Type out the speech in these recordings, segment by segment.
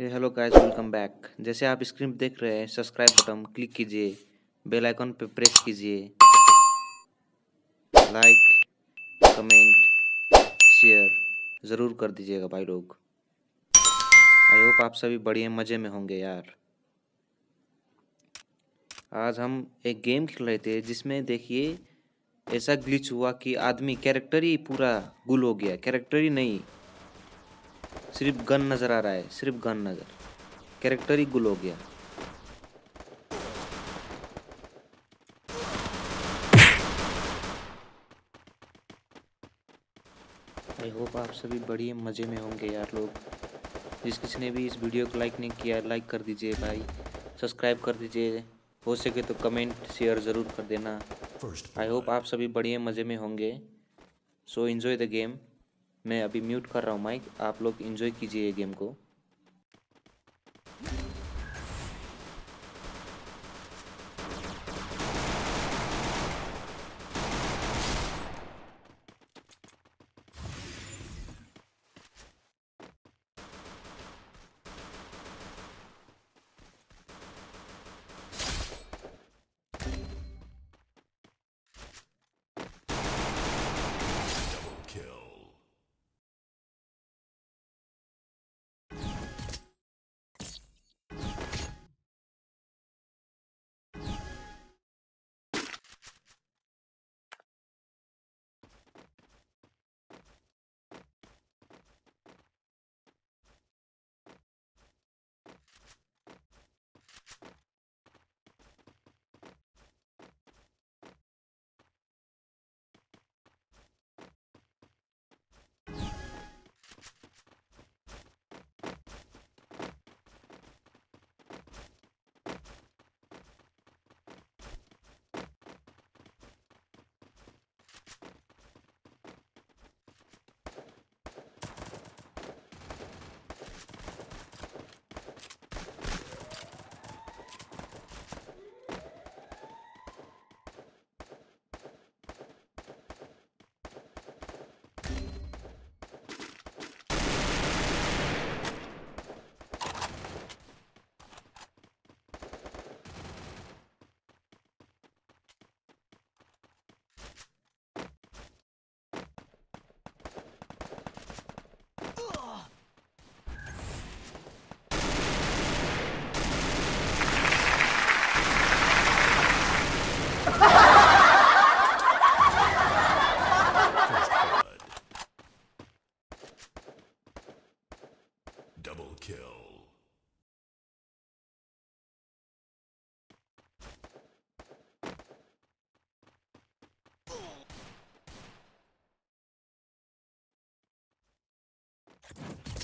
Hello guys welcome back जैसे आप screen पे देख रहे हैं सब्सक्राइब बटन क्लिक कीजिए बेल आइकन पे प्रेस कीजिए लाइक कमेंट शेयर ज़रूर कर दीजिएगा भाई लोग। आई होप आप सभी बढ़िया मज़े में होंगे यार। आज हम एक गेम खेल रहे थे जिसमें देखिए ऐसा ग्लिच हुआ कि आदमी कैरेक्टर ही पूरा गुल हो गया। कैरेक्टर ही नहीं। सिर्फ़ गन नज़र आ रहा है सिर्फ़ गन नज़र। कैरेक्टर ही गुल हो गया। आई होप आप सभी बढ़िया मज़े में होंगे यार लोग। जिस किसी ने भी इस वीडियो को लाइक नहीं किया लाइक कर दीजिए भाई। सब्सक्राइब कर दीजिए। हो सके तो कमेंट शेयर ज़रूर कर देना। आई होप आप सभी बढ़िया मज़े में होंगे। सो इन्जॉय द गेम मैं अभी म्यूट कर रहा हूँ माइक। आप लोग इन्जॉय कीजिए ये गेम को। you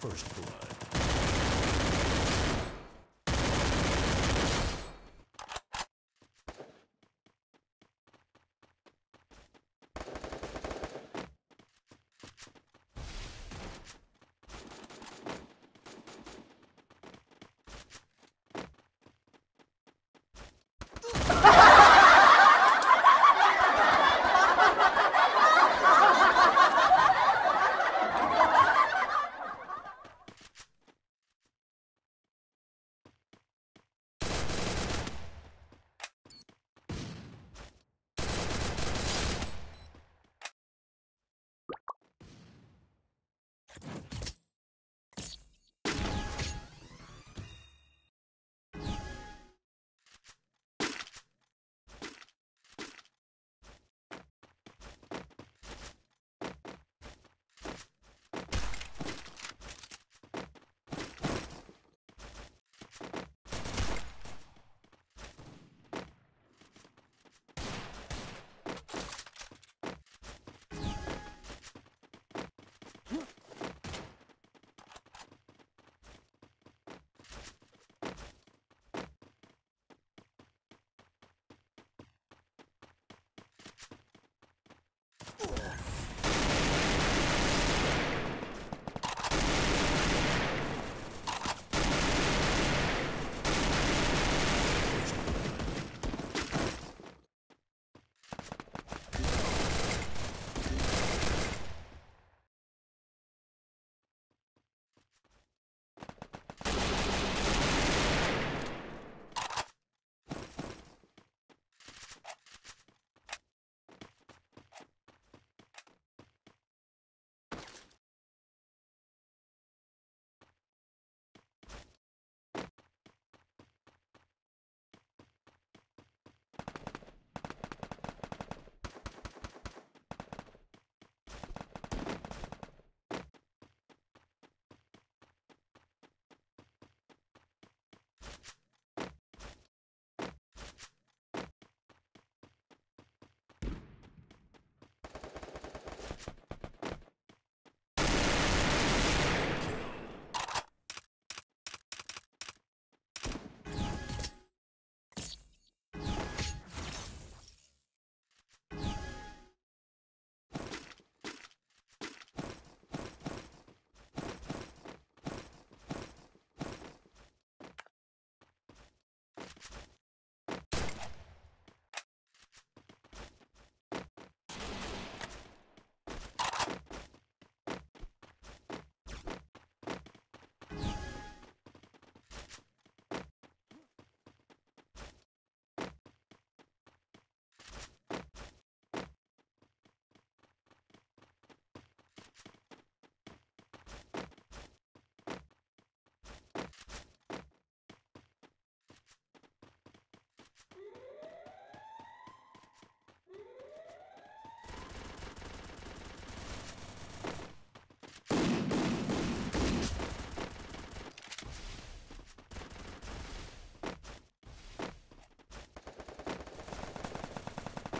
First blood.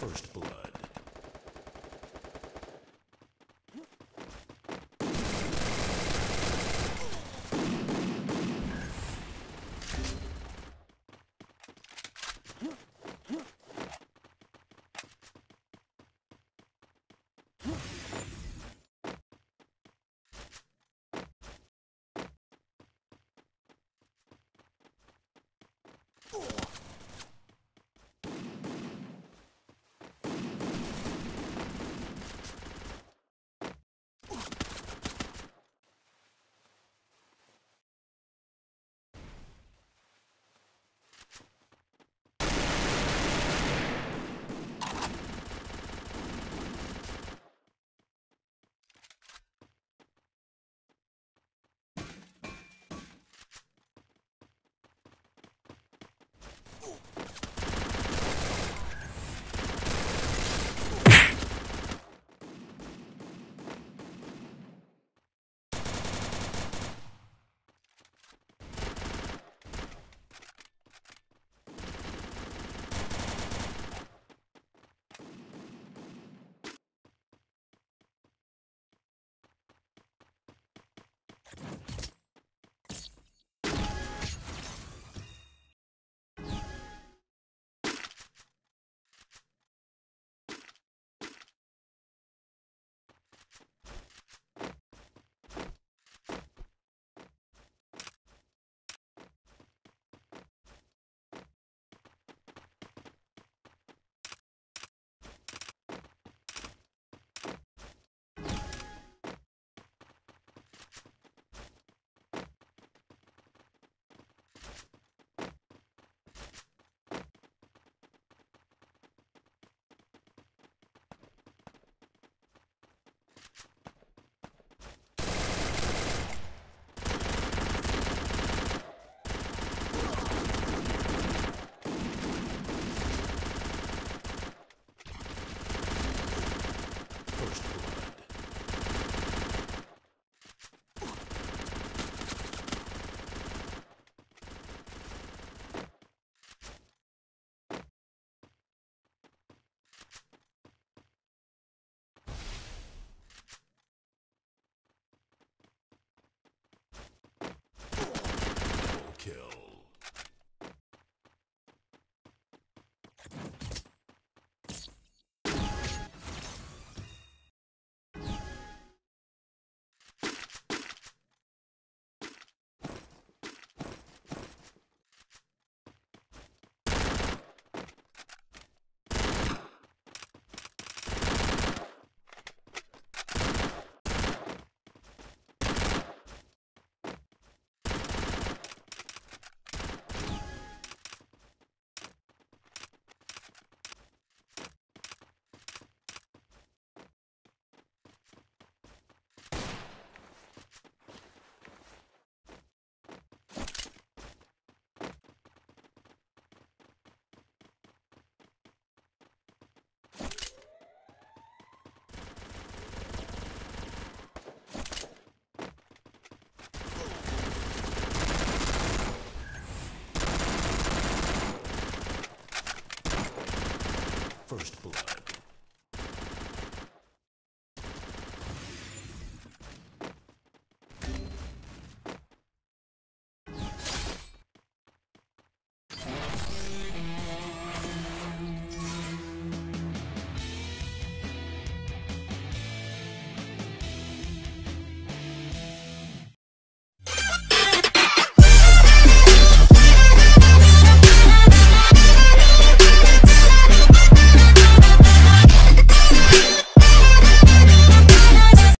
First blood.